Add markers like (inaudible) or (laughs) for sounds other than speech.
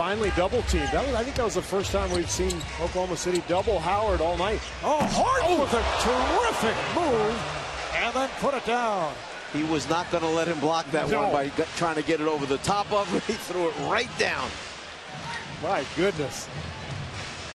finally double teamed. Was, I think that was the first time we've seen Oklahoma City double Howard all night. Oh, Hart oh. with a terrific move and then put it down. He was not going to let him block that no. one by trying to get it over the top of him. (laughs) He threw it right down. My goodness.